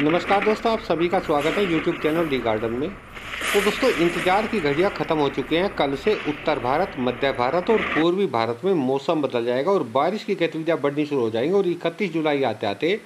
नमस्कार दोस्तों, आप सभी का स्वागत है यूट्यूब चैनल डी गार्डन में। तो दोस्तों, इंतज़ार की घड़ियाँ ख़त्म हो चुके हैं। कल से उत्तर भारत, मध्य भारत और पूर्वी भारत में मौसम बदल जाएगा और बारिश की गतिविधियाँ बढ़नी शुरू हो जाएँगी और इकतीस जुलाई आते आते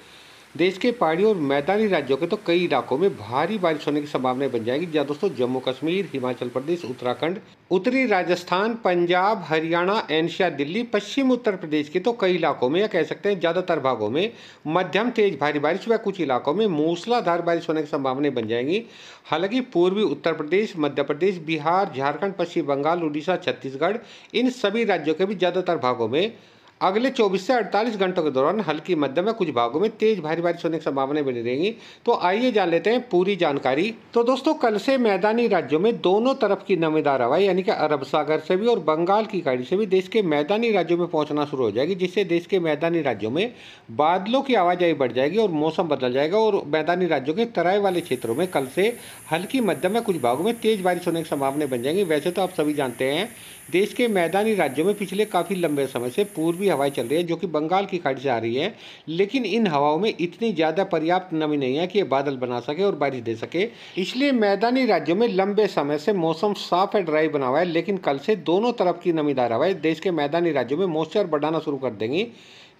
देश के पहाड़ी और मैदानी राज्यों के तो कई इलाकों में भारी बारिश होने की संभावनाएँ बन जाएगी। जहाँ दोस्तों, जम्मू कश्मीर, हिमाचल प्रदेश, उत्तराखंड, उत्तरी राजस्थान, पंजाब, हरियाणा एनशिया दिल्ली, पश्चिम उत्तर प्रदेश के तो कई इलाकों में या कह सकते हैं ज़्यादातर भागों में मध्यम तेज भारी बारिश व कुछ इलाकों में मूसलाधार बारिश होने की संभावनाएँ बन जाएँगी। हालाँकि पूर्वी उत्तर प्रदेश, मध्य प्रदेश, बिहार, झारखंड, पश्चिम बंगाल, उड़ीसा, छत्तीसगढ़, इन सभी राज्यों के भी ज़्यादातर भागों में अगले 24 से 48 घंटों के दौरान हल्की मध्यम में कुछ भागों में तेज भारी बारिश होने की संभावनाएँ बनी रहेंगी। तो आइए जान लेते हैं पूरी जानकारी। तो दोस्तों, कल से मैदानी राज्यों में दोनों तरफ़ की नमीदार हवा यानी कि अरब सागर से भी और बंगाल की खाड़ी से भी देश के मैदानी राज्यों में पहुँचना शुरू हो जाएगी, जिससे देश के मैदानी राज्यों में बादलों की आवाजाही बढ़ जाएगी और मौसम बदल जाएगा और मैदानी राज्यों के तराई वाले क्षेत्रों में कल से हल्की मध्यम में कुछ भागों में तेज बारिश होने की संभावनाएँ बन जाएँगी। वैसे तो आप सभी जानते हैं देश के मैदानी राज्यों में पिछले काफ़ी लंबे समय से पूर्वी हवाएँ चल रही है, जो कि बंगाल की खाड़ी से आ रही है, लेकिन इन हवाओं में इतनी ज़्यादा पर्याप्त नमी नहीं है कि ये बादल बना सके और बारिश दे सके। इसलिए मैदानी राज्यों में लंबे समय से मौसम साफ़ है ड्राई बना हुआ है, लेकिन कल से दोनों तरफ़ की नमीदार हवाएँ देश के मैदानी राज्यों में मॉइस्चर बढ़ाना शुरू कर देंगी,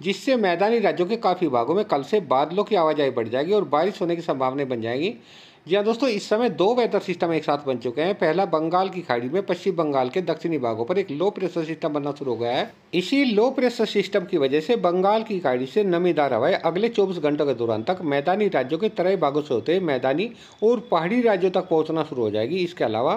जिससे मैदानी राज्यों के काफ़ी भागों में कल से बादलों की आवाजाही बढ़ जाएगी और बारिश होने की संभावनाएँ बन जाएँगी। जी हाँ दोस्तों, इस समय दो वेदर सिस्टम एक साथ बन चुके हैं। पहला बंगाल की खाड़ी में, पश्चिम बंगाल के दक्षिणी भागों पर एक लो प्रेशर सिस्टम बनना शुरू हो गया है। इसी लो प्रेशर सिस्टम की वजह से बंगाल की खाड़ी से नमीदार हवाएँ अगले 24 घंटों के दौरान तक मैदानी राज्यों के तरह भागों से होते मैदानी और पहाड़ी राज्यों तक पहुँचना शुरू हो जाएगी। इसके अलावा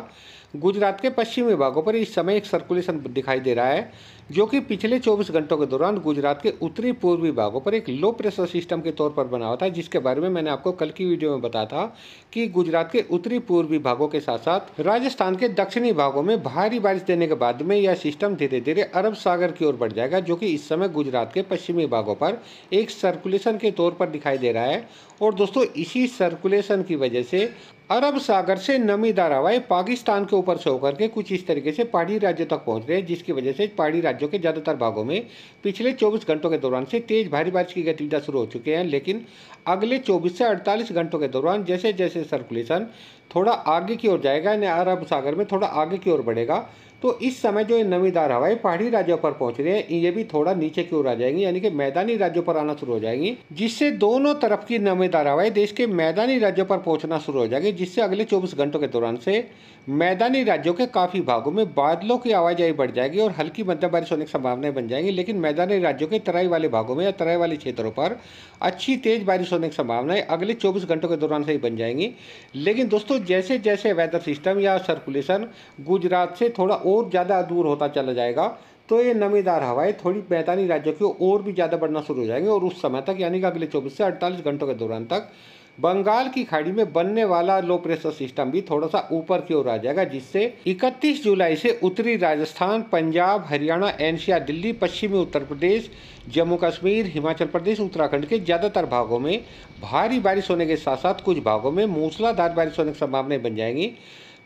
गुजरात के पश्चिमी भागों पर इस समय एक सर्कुलेशन दिखाई दे रहा है, जो कि पिछले 24 घंटों के दौरान गुजरात के उत्तरी पूर्वी भागों पर एक लो प्रेशर सिस्टम के तौर पर बना हुआ था, जिसके बारे में मैंने आपको कल की वीडियो में बताया था कि गुजरात के उत्तरी पूर्वी भागों के साथ साथ राजस्थान के दक्षिणी भागों में भारी बारिश देने के बाद में यह सिस्टम धीरे धीरे अरब सागर की ओर बढ़ जाएगा, जो कि इस समय गुजरात के पश्चिमी भागों पर एक सर्कुलेशन के तौर पर दिखाई दे रहा है। और दोस्तों, इसी सर्कुलेशन की वजह से अरब सागर से नमी हवाएँ पाकिस्तान के ऊपर से होकर के कुछ इस तरीके से पहाड़ी राज्यों तक पहुँच रहे हैं, जिसकी वजह से पहाड़ी राज्यों के ज़्यादातर भागों में पिछले 24 घंटों के दौरान से तेज भारी बारिश की गतिविधियाँ शुरू हो चुकी हैं। लेकिन अगले 24 से 48 घंटों के दौरान जैसे जैसे सर्कुलेशन थोड़ा आगे की ओर जाएगा, यानी अरब सागर में थोड़ा आगे की ओर बढ़ेगा तो इस समय जो ये नमीदार हवाएँ पहाड़ी राज्यों पर पहुँच रही हैं। ये भी थोड़ा नीचे की ओर आ जाएँगी, यानी कि मैदानी राज्यों पर आना शुरू हो जाएँगी, जिससे दोनों तरफ़ की नमीदार हवाएँ देश के मैदानी राज्यों पर पहुँचना शुरू हो जाएगी, जिससे अगले 24 घंटों के दौरान से मैदानी राज्यों के काफ़ी भागों में बादलों की आवाजाही बढ़ जाएगी और हल्की मध्यम बारिश होने की संभावनाएँ बन जाएँगी। लेकिन मैदानी राज्यों के तराई वाले भागों में या तराई वाले क्षेत्रों पर अच्छी तेज बारिश होने की संभावनाएँ अगले 24 घंटों के दौरान से ही बन जाएँगी। लेकिन दोस्तों जैसे जैसे वेदर सिस्टम या सर्कुलेशन गुजरात से थोड़ा और ज़्यादा दूर होता चला जाएगा तो ये नमीदार हवाएँ थोड़ी मैदानी राज्यों की और भी ज़्यादा बढ़ना शुरू हो जाएँगे और उस समय तक, यानी कि अगले 24 से 48 घंटों के दौरान तक, बंगाल की खाड़ी में बनने वाला लो प्रेशर सिस्टम भी थोड़ा सा ऊपर की ओर आ जाएगा, जिससे 31 जुलाई से उत्तरी राजस्थान, पंजाब, हरियाणा एनसीआर दिल्ली, पश्चिमी उत्तर प्रदेश, जम्मू कश्मीर, हिमाचल प्रदेश, उत्तराखंड के ज़्यादातर भागों में भारी बारिश होने के साथ साथ कुछ भागों में मूसलाधार बारिश होने की संभावनाएँ बन जाएँगी।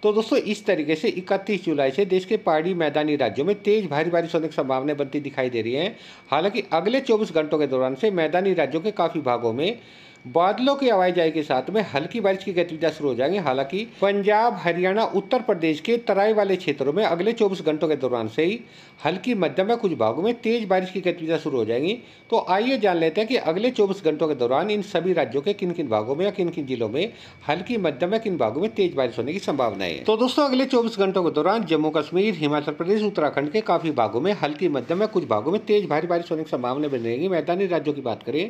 तो दोस्तों, इस तरीके से 31 जुलाई से देश के पहाड़ी मैदानी राज्यों में तेज भारी बारिश होने की संभावनाएँ बनती दिखाई दे रही हैं। हालाँकि अगले 24 घंटों के दौरान से मैदानी राज्यों के काफ़ी भागों में बादलों की आवाजाही के साथ में हल्की बारिश की गतिविधियाँ शुरू हो जाएँगी। हालाँकि पंजाब, हरियाणा, उत्तर प्रदेश के तराई वाले क्षेत्रों में अगले 24 घंटों के दौरान से ही हल्की मध्यम व कुछ भागों में तेज बारिश की गतिविधियाँ शुरू हो जाएँगी। तो आइए जान लेते हैं कि अगले 24 घंटों के दौरान इन सभी राज्यों के किन किन भागों में या किन किन जिलों में हल्की मध्यम व किन भागों में तेज बारिश होने की संभावना है। तो दोस्तों, अगले चौबीस घंटों के दौरान जम्मू कश्मीर, हिमाचल प्रदेश, उत्तराखंड के काफ़ी भागों में हल्की मध्यम व कुछ भागों में तेज भारी बारिश होने की संभावना बनी रहेगी। मैदानी राज्यों की बात करें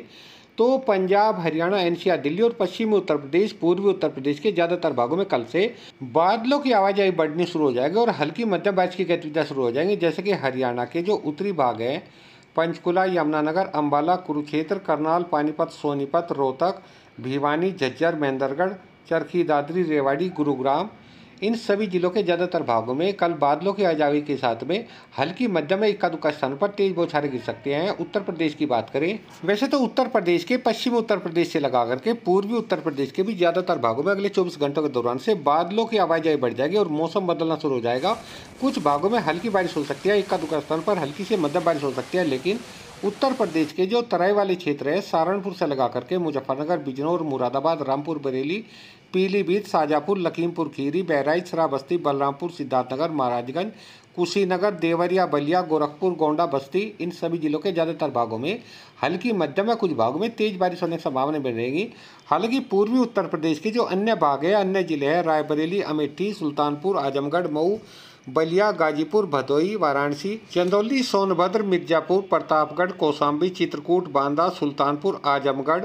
तो पंजाब, हरियाणा, एनसीआर, दिल्ली और पश्चिमी उत्तर प्रदेश, पूर्वी उत्तर प्रदेश के ज़्यादातर भागों में कल से बादलों की आवाजाही बढ़नी शुरू हो जाएगी और हल्की मध्यम बारिश की गतिविधियाँ शुरू हो जाएँगी। जैसे कि हरियाणा के जो उत्तरी भाग हैं, पंचकुला, यमुनानगर अम्बाला कुरुक्षेत्र, करनाल, पानीपत, सोनीपत, रोहतक, भिवानी, झज्जर, महेंद्रगढ़, चरखी, दादरी, रेवाड़ी, गुरुग्राम इन सभी जिलों के ज़्यादातर भागों में कल बादलों की आजावी के साथ में हल्की मध्यम इक्का दुक्का स्थानों पर तेज बौछारे गिर सकते हैं। उत्तर प्रदेश की बात करें, वैसे तो उत्तर प्रदेश के पश्चिमी उत्तर प्रदेश से लगा करके पूर्वी उत्तर प्रदेश के भी ज़्यादातर भागों में अगले चौबीस घंटों के दौरान से बादलों की आवाजाही बढ़ जाएगी और मौसम बदलना शुरू हो जाएगा। कुछ भागों में हल्की बारिश हो सकती है इक्का दुक्का स्थान पर हल्की से मध्यम बारिश हो सकती है, लेकिन उत्तर प्रदेश के जो तराई वाले क्षेत्र है, सहारनपुर से लगा करके मुजफ्फरनगर, बिजनौर, मुरादाबाद, रामपुर, बरेली, पीलीभीत शाजापुर लखीमपुर, खीरी, बहराइच, श्रावस्ती, बलरामपुर, सिद्धार्थनगर, महाराजगंज, कुशीनगर, देवरिया, बलिया, गोरखपुर, गोंडा, बस्ती, इन सभी जिलों के ज़्यादातर भागों में हल्की मध्यम या कुछ भागों में तेज बारिश होने की संभावना बन रहेगी। हालाँकि पूर्वी उत्तर प्रदेश के जो अन्य भाग है, अन्य ज़िले हैं, रायबरेली, अमेठी, सुल्तानपुर, आजमगढ़, मऊ बलिया गाजीपुर भदोई वाराणसी चंदौली सोनभद्र मिर्जापुर प्रतापगढ़ कौशाम्बी चित्रकूट बांदा सुल्तानपुर आजमगढ़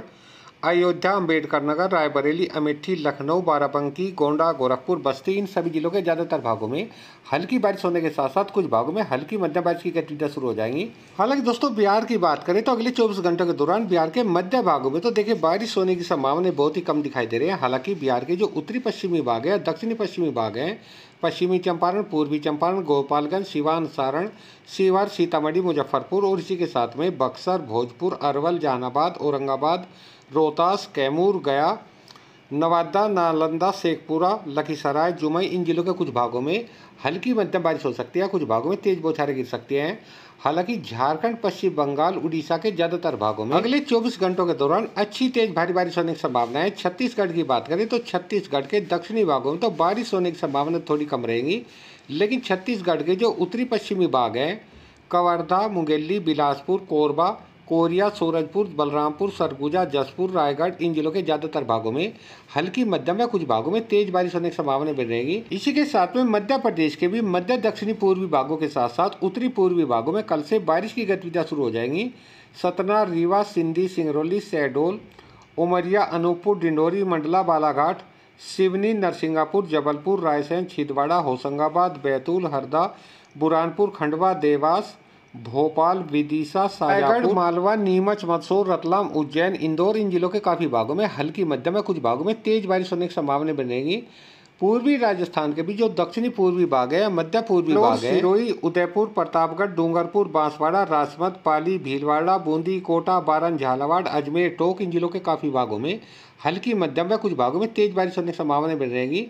अयोध्या अंबेडकर नगर, रायबरेली, अमेठी, लखनऊ, बाराबंकी, गोंडा, गोरखपुर, बस्ती, इन सभी जिलों के ज़्यादातर भागों में हल्की बारिश होने के साथ साथ कुछ भागों में हल्की मध्यम बारिश की गतिविधियाँ शुरू हो जाएँगी। हालाँकि दोस्तों, बिहार की बात करें तो अगले चौबीस घंटों के दौरान बिहार के मध्य भागों में तो देखिए बारिश होने की संभावना बहुत ही कम दिखाई दे रही है। हालाँकि बिहार के जो उत्तरी पश्चिमी भाग है, दक्षिणी पश्चिमी भाग है, पश्चिमी चंपारण, पूर्वी चंपारण, गोपालगंज, सिवान, सारण, सीवर, सीतामढ़ी, मुजफ्फरपुर और इसी के साथ में बक्सर, भोजपुर, अरवल, जहानाबाद, औरंगाबाद रोहतास, कैमूर, गया, नवादा, नालंदा, शेखपुरा, लखीसराय, जुमई, इन जिलों के कुछ भागों में हल्की मध्यम बारिश हो सकती है कुछ भागों में तेज बौछारें गिर सकती हैं। हालाँकि झारखंड, पश्चिम बंगाल, उड़ीसा के ज़्यादातर भागों में अगले 24 घंटों के दौरान अच्छी तेज भारी बारिश होने की संभावना है छत्तीसगढ़ की बात करें तो छत्तीसगढ़ के दक्षिणी भागों में तो बारिश होने की संभावना थोड़ी कम रहेगी, लेकिन छत्तीसगढ़ के जो उत्तरी पश्चिमी भाग हैं, कवर्धा, मुंगेली, बिलासपुर, कोरबा कोरिया, सूरजपुर, बलरामपुर, सरगुजा, जसपुर, रायगढ़, इन जिलों के ज़्यादातर भागों में हल्की मध्यम या कुछ भागों में तेज बारिश होने की संभावना बन रहेगी। इसी के साथ में मध्य प्रदेश के भी मध्य, दक्षिणी पूर्वी भागों के साथ साथ उत्तरी पूर्वी भागों में कल से बारिश की गतिविधियाँ शुरू हो जाएँगी। सतना, रीवा, सिंधी, सिंगरौली शहडोल उमरिया, अनूपपुर, डिंडोरी, मंडला, बालाघाट, सिवनी, नरसिंगापुर, जबलपुर, रायसेन, छिंदवाड़ा, होशंगाबाद, बैतूल, हरदा, बुरहानपुर, खंडवा, देवास भोपाल विदिशा सागर मालवा नीमच मंदसौर रतलाम उज्जैन इंदौर इन जिलों के काफ़ी भागों में हल्की मध्यम कुछ भागों में तेज बारिश होने की संभावना बनेगी। पूर्वी राजस्थान के भी जो दक्षिणी पूर्वी भाग है मध्य पूर्वी भाग है। सिरोही उदयपुर प्रतापगढ़ डूंगरपुर बांसवाड़ा राजमत पाली भीलवाड़ा बूंदी कोटा बारन झालावाड़ अजमेर टोक इन जिलों के काफ़ी भागों में हल्की मध्यम व कुछ भागों में तेज बारिश होने की संभावना बन रहेगी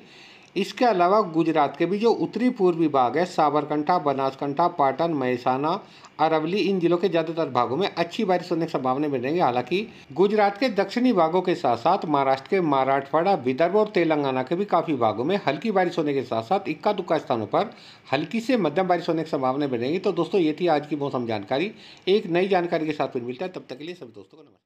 इसके अलावा गुजरात के भी जो उत्तरी पूर्वी भाग है, साबरकंठा, बनासकंठा, पाटन, महसाना, अरवली, इन जिलों के ज़्यादातर भागों में अच्छी बारिश होने की संभावना मिल रही है। हालाँकि गुजरात के दक्षिणी भागों के साथ साथ महाराष्ट्र के मराठवाड़ा, विदर्भ और तेलंगाना के भी काफ़ी भागों में हल्की बारिश होने के साथ साथ इक्का दुक्का स्थानों पर हल्की से मध्यम बारिश होने की संभावना मिल रहेगी तो दोस्तों, ये थी आज की मौसम जानकारी। एक नई जानकारी के साथ फिर मिलता है। तब तक के लिए सभी दोस्तों को नमस्कार।